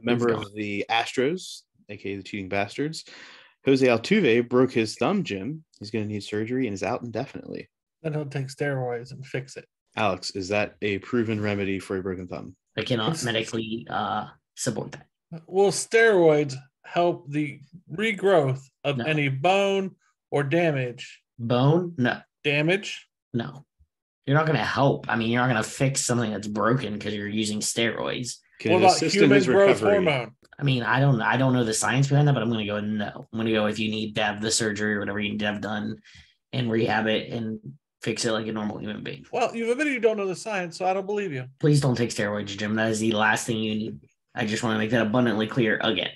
A member of the Astros, aka the Cheating Bastards, Jose Altuve broke his thumb, Jim. He's going to need surgery and is out indefinitely. Then he'll take steroids and fix it. Alex, is that a proven remedy for a broken thumb? I cannot medically uh, support that. Will steroids help the regrowth of No. any bone or damage? Bone? No, Damage? no. You're not going to help. I mean, you're not going to fix something that's broken because you're using steroids. Can what about human growth hormone? I mean, I don't, I don't know the science behind that, but I'm going to go no. I'm going to go if you need to have the surgery or whatever you need to have done, and rehab it and fix it like a normal human being. Well, you've admitted you don't know the science, so I don't believe you. Please don't take steroids, Jim. That is the last thing you need. I just want to make that abundantly clear again.